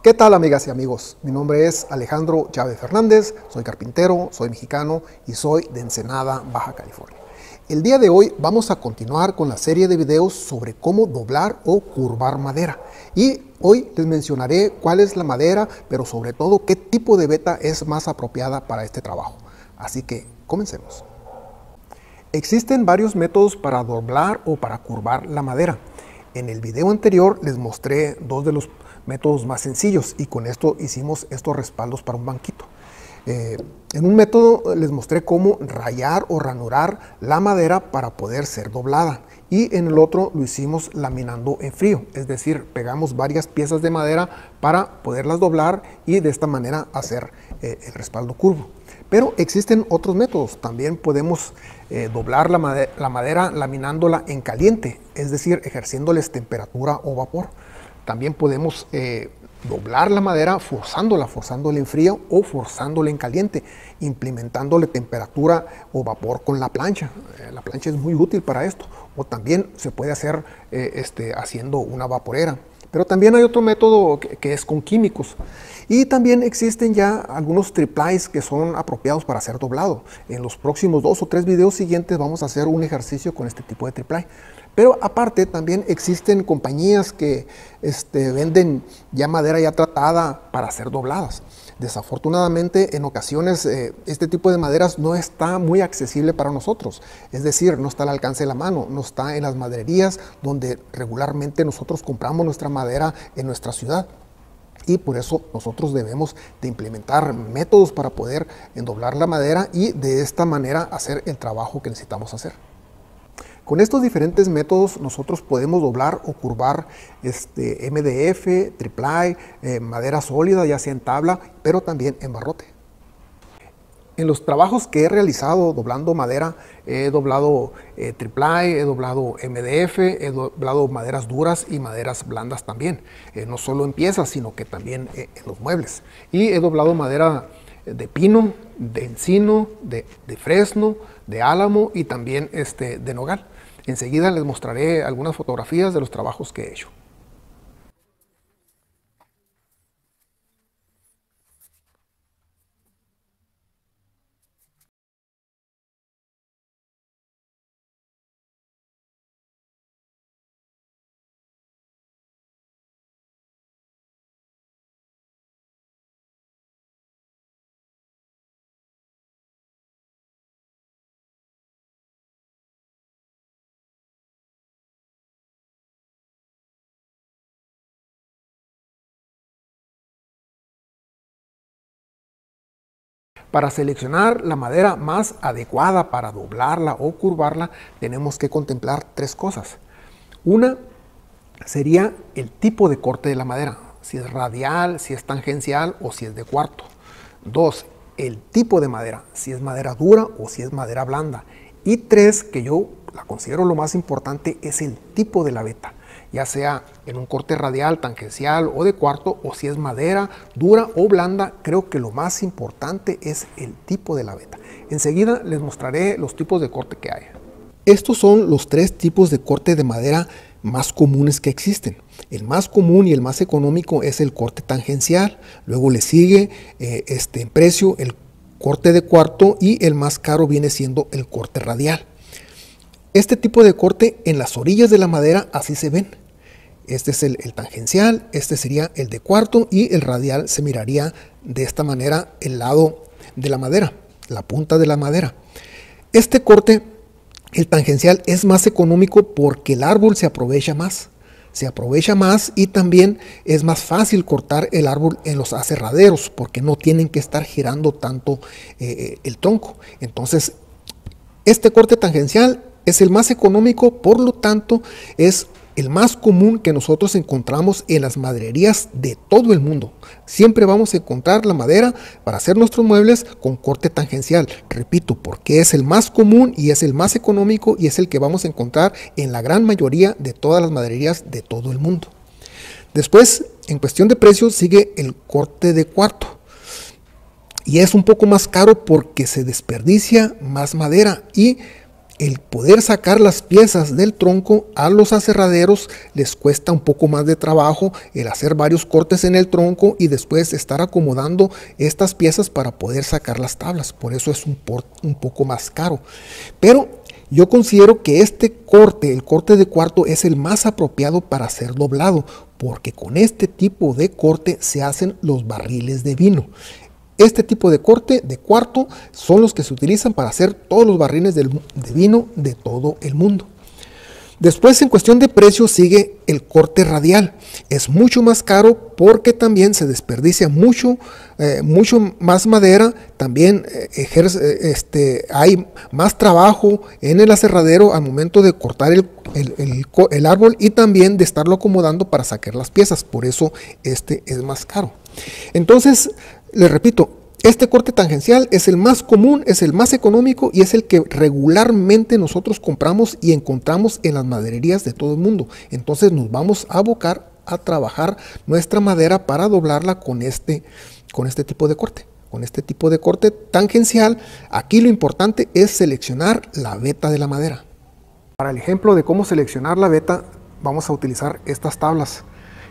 ¿Qué tal amigas y amigos? Mi nombre es Alejandro Chávez Fernández, soy carpintero, soy mexicano y soy de Ensenada, Baja California. El día de hoy vamos a continuar con la serie de videos sobre cómo doblar o curvar madera. Y hoy les mencionaré cuál es la madera, pero sobre todo qué tipo de beta es más apropiada para este trabajo. Así que comencemos. Existen varios métodos para doblar o para curvar la madera. En el video anterior les mostré dos de los métodos más sencillos y con esto hicimos estos respaldos para un banquito. Eh, en un método les mostré cómo rayar o ranurar la madera para poder ser doblada y en el otro lo hicimos laminando en frío, es decir, pegamos varias piezas de madera para poderlas doblar y de esta manera hacer eh, el respaldo curvo. Pero existen otros métodos, también podemos eh, doblar la madera laminándola en caliente, es decir, ejerciéndoles temperatura o vapor. También podemos eh, doblar la madera forzándola, forzándola en frío o forzándola en caliente, implementándole temperatura o vapor con la plancha. Eh, la plancha es muy útil para esto. O también se puede hacer eh, este, haciendo una vaporera. Pero también hay otro método que, es con químicos. Y también existen ya algunos triplies que son apropiados para ser doblado. En los próximos dos o tres videos siguientes vamos a hacer un ejercicio con este tipo de triply. Pero aparte también existen compañías que este, venden ya madera ya tratada para ser dobladas. Desafortunadamente, en ocasiones eh, este tipo de maderas no está muy accesible para nosotros. Es decir, no está al alcance de la mano, no está en las madererías donde regularmente nosotros compramos nuestra madera en nuestra ciudad. Y por eso nosotros debemos de implementar métodos para poder endoblar la madera y de esta manera hacer el trabajo que necesitamos hacer. Con estos diferentes métodos nosotros podemos doblar o curvar este, MDF, triple eh, madera sólida, ya sea en tabla, pero también en barrote. En los trabajos que he realizado doblando madera, he doblado eh, triple, he doblado MDF, he doblado maderas duras y maderas blandas también. Eh, no solo en piezas, sino que también en los muebles. Y he doblado madera de pino, de encino, de, de fresno, de álamo y también este, de nogal. Enseguida les mostraré algunas fotografías de los trabajos que he hecho. Para seleccionar la madera más adecuada para doblarla o curvarla, tenemos que contemplar tres cosas. Una sería el tipo de corte de la madera, si es radial, si es tangencial o si es de cuarto. Dos, el tipo de madera, si es madera dura o si es madera blanda. Y tres, que yo la considero lo más importante, es el tipo de la veta ya sea en un corte radial, tangencial o de cuarto, o si es madera dura o blanda, creo que lo más importante es el tipo de la veta. Enseguida les mostraré los tipos de corte que hay. Estos son los tres tipos de corte de madera más comunes que existen. El más común y el más económico es el corte tangencial, luego le sigue eh, este, en precio el corte de cuarto y el más caro viene siendo el corte radial. Este tipo de corte en las orillas de la madera así se ven. Este es el, tangencial, este sería el de cuarto y el radial se miraría de esta manera el lado de la madera, la punta de la madera. Este corte, el tangencial, es más económico porque el árbol se aprovecha más. Se aprovecha más y también es más fácil cortar el árbol en los aserraderos porque no tienen que estar girando tanto eh, el tronco. Entonces, este corte tangencial es el más económico, por lo tanto es el más común que nosotros encontramos en las madererías de todo el mundo. Siempre vamos a encontrar la madera para hacer nuestros muebles con corte tangencial. Repito, porque es el más común y es el más económico y es el que vamos a encontrar en la gran mayoría de todas las madererías de todo el mundo. Después, en cuestión de precio, sigue el corte de cuarto. Y es un poco más caro porque se desperdicia más madera y el poder sacar las piezas del tronco a los aserraderos les cuesta un poco más de trabajo el hacer varios cortes en el tronco y después estar acomodando estas piezas para poder sacar las tablas. Por eso es un, un poco más caro. Pero yo considero que este corte, el corte de cuarto, es el más apropiado para ser doblado, porque con este tipo de corte se hacen los barriles de vino. Este tipo de corte de cuarto son los que se utilizan para hacer todos los barriles de vino de todo el mundo. Después, en cuestión de precio, sigue el corte radial. Es mucho más caro porque también se desperdicia mucho, eh, mucho más madera. También eh, ejerce, eh, este, hay más trabajo en el aserradero al momento de cortar el, el árbol y también de estarlo acomodando para sacar las piezas. Por eso este es más caro. Entonces, les repito, este corte tangencial es el más común, es el más económico y es el que regularmente nosotros compramos y encontramos en las madererías de todo el mundo. Entonces nos vamos a abocar a trabajar nuestra madera para doblarla con este, con este tipo de corte. Con este tipo de corte tangencial, aquí lo importante es seleccionar la veta de la madera. Para el ejemplo de cómo seleccionar la veta, vamos a utilizar estas tablas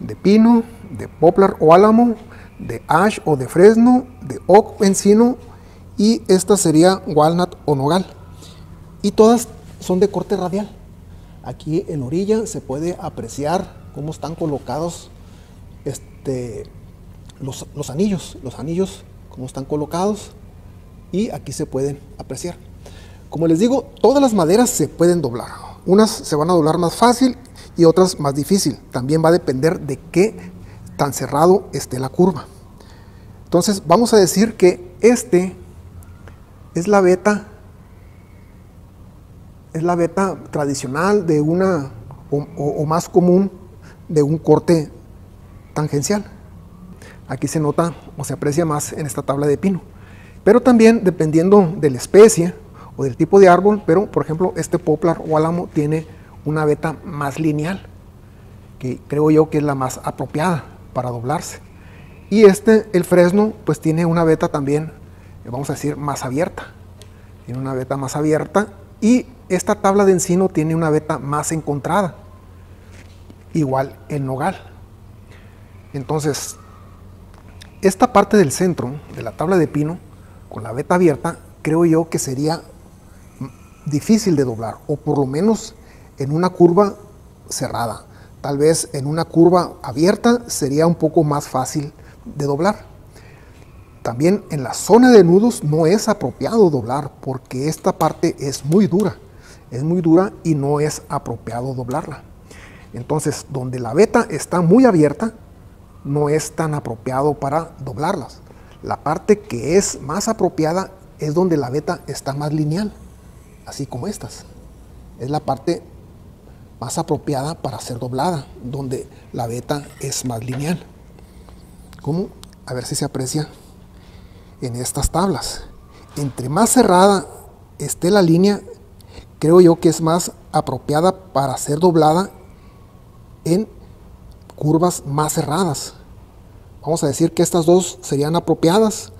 de pino, de poplar o álamo, de ash o de fresno, de oak encino y esta sería walnut o nogal. Y todas son de corte radial. Aquí en orilla se puede apreciar cómo están colocados este, los, los anillos, los anillos cómo están colocados y aquí se pueden apreciar. Como les digo, todas las maderas se pueden doblar. Unas se van a doblar más fácil y otras más difícil. También va a depender de qué tan cerrado esté la curva. Entonces vamos a decir que este es la beta, es la beta tradicional de una o, más común de un corte tangencial. Aquí se nota o se aprecia más en esta tabla de pino. Pero también dependiendo de la especie o del tipo de árbol, pero por ejemplo este poplar o álamo tiene una beta más lineal, que creo yo que es la más apropiada para doblarse. Y este, el fresno, pues tiene una veta también, eh, vamos a decir, más abierta. Tiene una veta más abierta y esta tabla de encino tiene una veta más encontrada. Igual el nogal. Entonces, esta parte del centro de la tabla de pino, con la veta abierta, creo yo que sería difícil de doblar, o por lo menos en una curva cerrada. Tal vez en una curva abierta sería un poco más fácil de doblar. También en la zona de nudos no es apropiado doblar porque esta parte es muy dura. Es muy dura y no es apropiado doblarla. Entonces, donde la veta está muy abierta, no es tan apropiado para doblarlas. La parte que es más apropiada es donde la veta está más lineal, así como estas. Es la parte más apropiada para ser doblada, donde la veta es más lineal. ¿Cómo? A ver si se aprecia en estas tablas. Entre más cerrada esté la línea, creo yo que es más apropiada para ser doblada en curvas más cerradas. Vamos a decir que estas dos serían apropiadas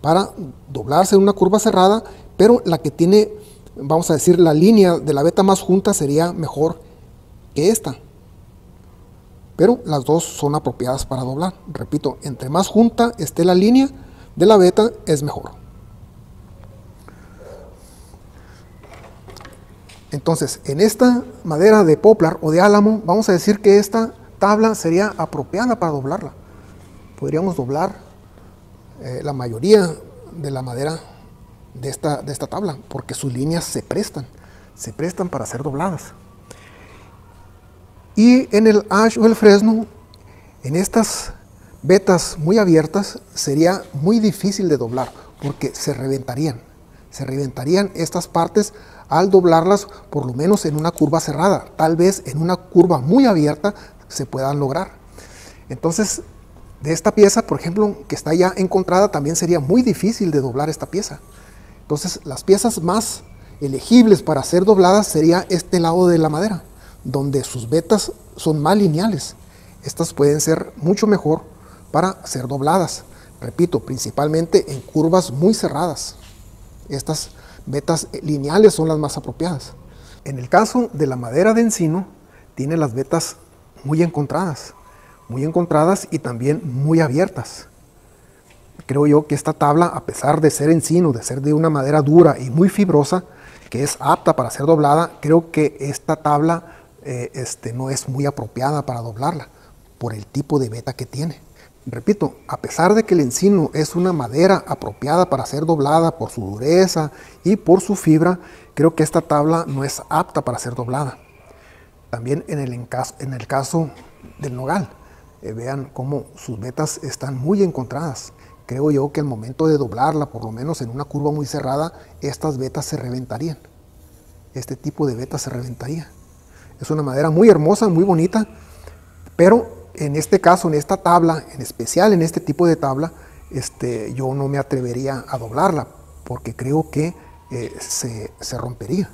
para doblarse en una curva cerrada, pero la que tiene, vamos a decir, la línea de la beta más junta sería mejor que esta. Pero las dos son apropiadas para doblar. Repito, entre más junta esté la línea de la beta, es mejor. Entonces, en esta madera de poplar o de álamo, vamos a decir que esta tabla sería apropiada para doblarla. Podríamos doblar eh, la mayoría de la madera de esta, de esta tabla, porque sus líneas se prestan, se prestan para ser dobladas. Y en el ash o el fresno, en estas vetas muy abiertas, sería muy difícil de doblar porque se reventarían. Se reventarían estas partes al doblarlas por lo menos en una curva cerrada. Tal vez en una curva muy abierta se puedan lograr. Entonces, de esta pieza, por ejemplo, que está ya encontrada, también sería muy difícil de doblar esta pieza. Entonces, las piezas más elegibles para ser dobladas sería este lado de la madera donde sus vetas son más lineales. Estas pueden ser mucho mejor para ser dobladas. Repito, principalmente en curvas muy cerradas. estas vetas lineales son las más apropiadas. En el caso de la madera de encino, tiene las vetas muy encontradas, muy encontradas y también muy abiertas. Creo yo que esta tabla, a pesar de ser encino, de ser de una madera dura y muy fibrosa, que es apta para ser doblada, creo que esta tabla eh, este, no es muy apropiada para doblarla por el tipo de veta que tiene. Repito, a pesar de que el encino es una madera apropiada para ser doblada por su dureza y por su fibra, creo que esta tabla no es apta para ser doblada. También en el, en el caso del nogal, eh, vean cómo sus vetas están muy encontradas. Creo yo que al momento de doblarla, por lo menos en una curva muy cerrada, estas vetas se reventarían. Este tipo de vetas se reventaría. Es una madera muy hermosa, muy bonita, pero en este caso, en esta tabla, en especial en este tipo de tabla, este, yo no me atrevería a doblarla porque creo que eh, se, rompería.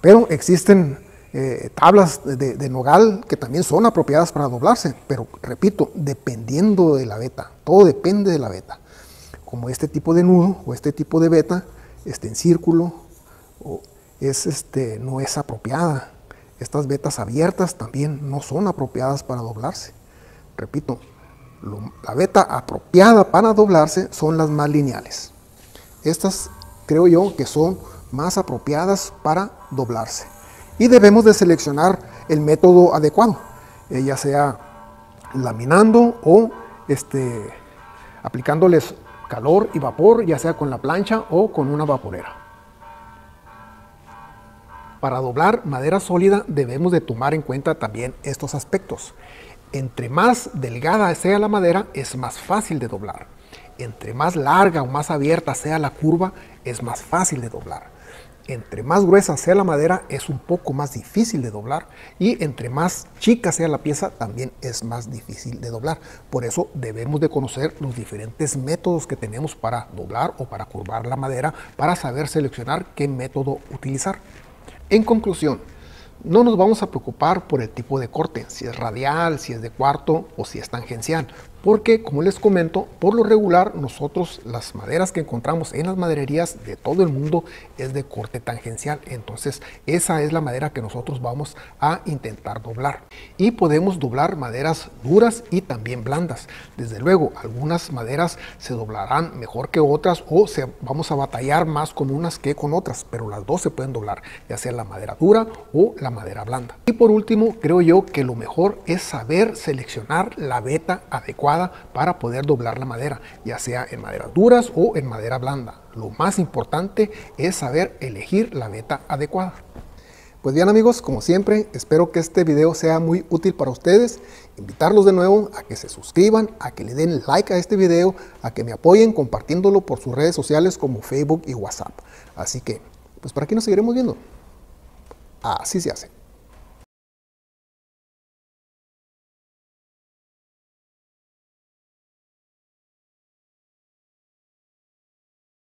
Pero existen eh, tablas de, nogal que también son apropiadas para doblarse, pero repito, dependiendo de la beta, todo depende de la beta. Como este tipo de nudo o este tipo de beta, este en círculo, es, este, no es apropiada estas vetas abiertas también no son apropiadas para doblarse. Repito, la veta apropiada para doblarse son las más lineales. Estas creo yo que son más apropiadas para doblarse. Y debemos de seleccionar el método adecuado, eh, ya sea laminando o este, aplicándoles calor y vapor, ya sea con la plancha o con una vaporera. Para doblar madera sólida debemos de tomar en cuenta también estos aspectos. Entre más delgada sea la madera es más fácil de doblar. Entre más larga o más abierta sea la curva es más fácil de doblar. Entre más gruesa sea la madera es un poco más difícil de doblar y entre más chica sea la pieza también es más difícil de doblar. Por eso debemos de conocer los diferentes métodos que tenemos para doblar o para curvar la madera para saber seleccionar qué método utilizar. En conclusión, no nos vamos a preocupar por el tipo de corte, si es radial, si es de cuarto o si es tangencial, porque como les comento, por lo regular nosotros las maderas que encontramos en las madererías de todo el mundo es de corte tangencial, entonces esa es la madera que nosotros vamos a intentar doblar. Y podemos doblar maderas duras y también blandas. Desde luego, algunas maderas se doblarán mejor que otras o se, vamos a batallar más con unas que con otras, pero las dos se pueden doblar, ya sea la madera dura o la madera blanda. Y por último, creo yo que lo mejor es saber seleccionar la veta adecuada para poder doblar la madera, ya sea en maderas duras o en madera blanda. Lo más importante es saber elegir la veta adecuada. Pues bien amigos, como siempre, espero que este video sea muy útil para ustedes. Invitarlos de nuevo a que se suscriban, a que le den like a este video, a que me apoyen compartiéndolo por sus redes sociales como Facebook y WhatsApp. Así que, pues para aquí nos seguiremos viendo. Así se hace.